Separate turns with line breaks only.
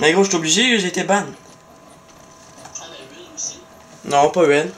Mais gros, je suis obligé, j'ai été ban. Non, pas Ren.